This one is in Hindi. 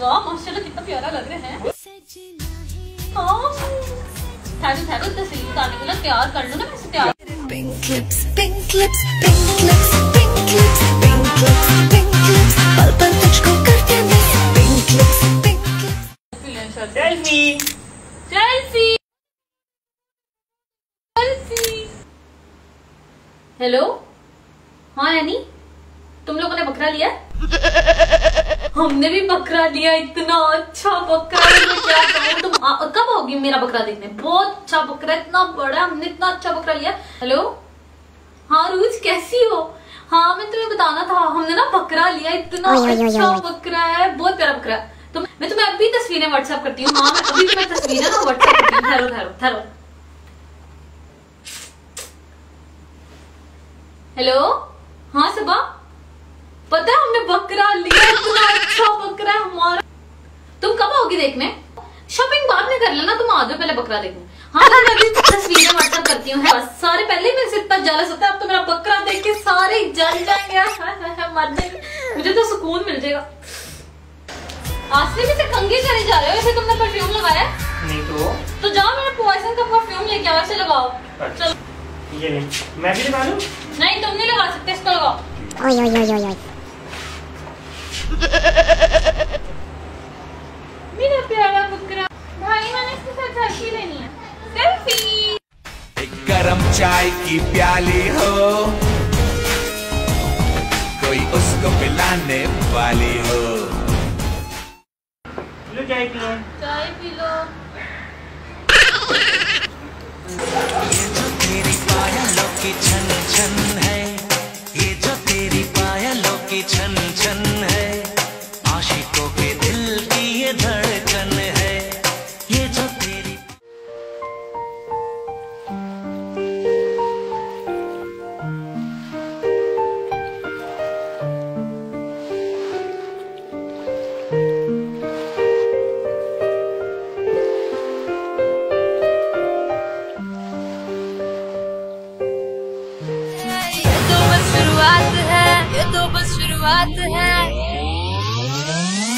लग रहे हैं। ठहरो ठहरो तस्वीर उतारने के लिए तैयार कर लो ना मैं तैयार Pink lips, pink lips, pink lips, pink lips, pink lips, pink lips. पल पल तुझको करते miss. Pink lips, pink lips. Selfie selfie selfie hello हाँ यानी तुम लोगों ने बकरा लिया हमने भी बकरा लिया इतना अच्छा बकरा है, क्या कहूँ तुम आ, कब होगी मेरा बकरा देखने? बहुत अच्छा बकरा इतना बड़ा हमने इतना अच्छा बकरा लिया। हेलो? हाँ रूज कैसी हो? हाँ मैं तुम्हें बताना था हमने ना बकरा लिया इतना अच्छा बकरा है बहुत प्यारा बकरा तो मैं तुम्हें अभी तस्वीरें व्हाट्सएप करती हूँ। हाँ मैं अभी तुम्हें तस्वीरें ना व्हाट्सएप करती हूँ। ठहरो ठहरो ठहरो हेलो? हाँ सबा? पता है हमने बकरा लिया इतना अच्छा बकरा है हमारा। तुम कब आओगी देखने? शॉपिंग बाद में कर लेना तुम आ जाओ पहले बकरा देखने। हाँ तो मैं अभी तस्वीरें व्हाट्सएप करती हूँ सारे पहले ही मेरे से इतना जलस होता है अब तो मेरा बकरा देख के सारे जल जाएँगे। हाय, हाय, हाय, मर जाएँगे मुझे तो सुकून मिल जाएगा। आसली भी से कंघी करे जा रहे हो? वैसे तुमने परफ्यूम लगाया नहीं तो। तो जाओ मेरा पॉइजन का परफ्यूम लेके आओ ऐसे लगाओ। अच्छा। चलो ये नहीं मैं भी लगा लूँ? नहीं तुम नहीं लगा सकते इसको लगाओ। मेरा प्यारा बकरा भाई मैंने इसके साथ सेल्फी लेनी है। सेल्फी एक गरम चाय की प्याली हो। कोई उसको पिलाने वाली हो। लो चाय पिए चाय पी लो ये जो तेरी पायलों की छन छन दिल की ये धड़कन है। ये जो तेरी ये तो बस शुरुआत है।